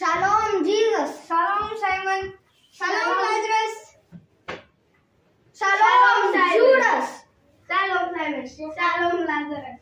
Shalom, Jesus. Shalom, Simon. Shalom, Lazarus. Shalom, Judas. Shalom, Simon. Shalom, Lazarus.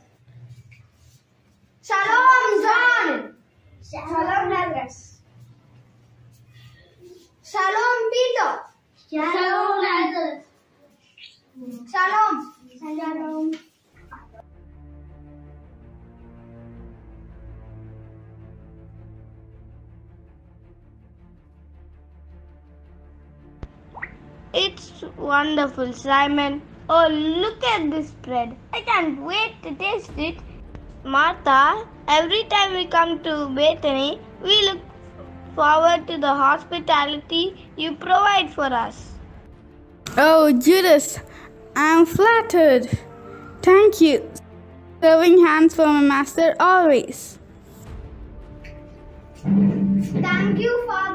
It's wonderful, Simon. Oh, look at this bread. I can't wait to taste it. Martha, every time we come to Bethany, we look forward to the hospitality you provide for us. Oh, Judas, I'm flattered. Thank you. Serving hands for my master always. Thank you, Father,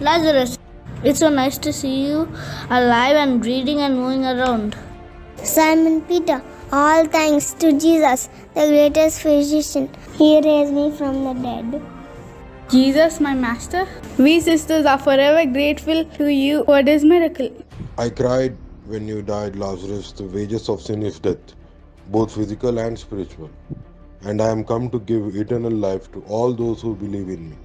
Lazarus, it's so nice to see you alive and breathing and moving around. Simon Peter, all thanks to Jesus, the greatest physician. He raised me from the dead. Jesus, my master, we sisters are forever grateful to you for this miracle. I cried when you died, Lazarus. The wages of sin is death, both physical and spiritual. And I am come to give eternal life to all those who believe in me.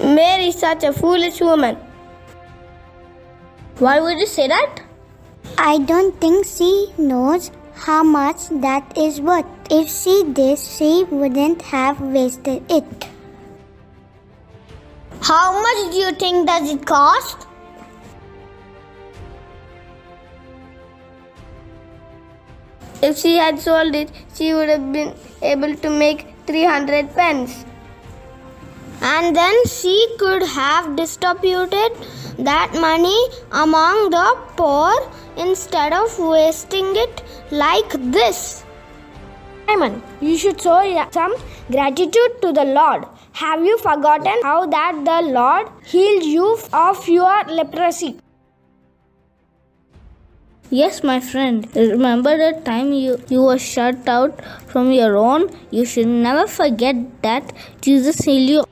Mary is such a foolish woman. Why would you say that? I don't think she knows how much that is worth. If she did, she wouldn't have wasted it. How much do you think does it cost? If she had sold it, she would have been able to make 300 pence. And then she could have distributed that money among the poor instead of wasting it like this. Simon, you should show some gratitude to the Lord. Have you forgotten how that the Lord healed you of your leprosy? Yes, my friend. Remember the time you, you were shut out from your own? You should never forget that Jesus healed you.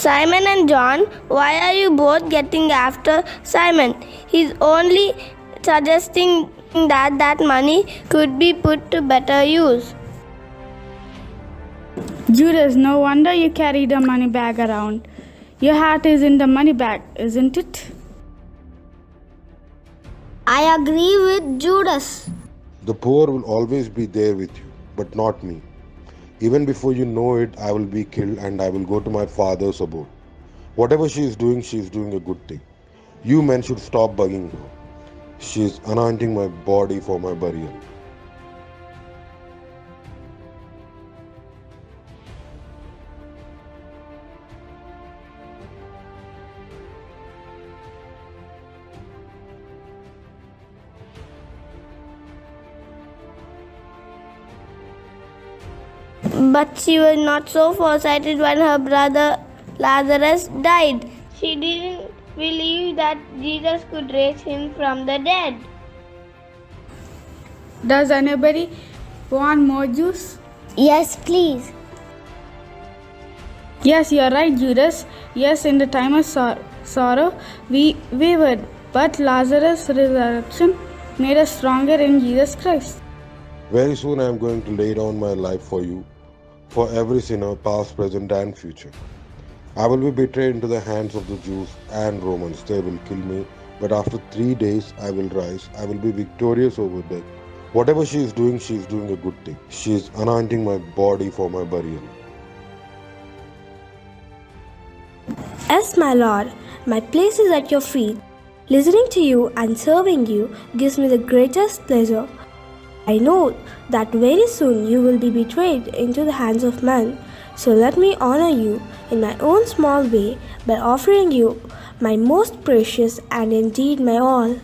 Simon and John, why are you both getting after Simon? He's only suggesting that that money could be put to better use. Judas, no wonder you carry the money bag around. Your heart is in the money bag, isn't it? I agree with Judas. The poor will always be there with you, but not me. Even before you know it, I will be killed and I will go to my father's abode. Whatever she is doing, she is doing a good thing. You men should stop bugging her. She is anointing my body for my burial. But she was not so foresighted when her brother Lazarus died. She didn't believe that Jesus could raise him from the dead. Does anybody want more juice? Yes, please. Yes, you're right, Judas. Yes, in the time of sor- sorrow, we wavered, but Lazarus' resurrection made us stronger in Jesus Christ. Very soon I am going to lay down my life for you, for every sinner, past, present, and future. I will be betrayed into the hands of the Jews and Romans. They will kill me, but after three days I will rise. I will be victorious over death. Whatever she is doing, she is doing a good thing. She is anointing my body for my burial. Yes, my Lord, my place is at your feet. Listening to you and serving you gives me the greatest pleasure. I know that very soon you will be betrayed into the hands of men. So let me honor you in my own small way by offering you my most precious and indeed my all.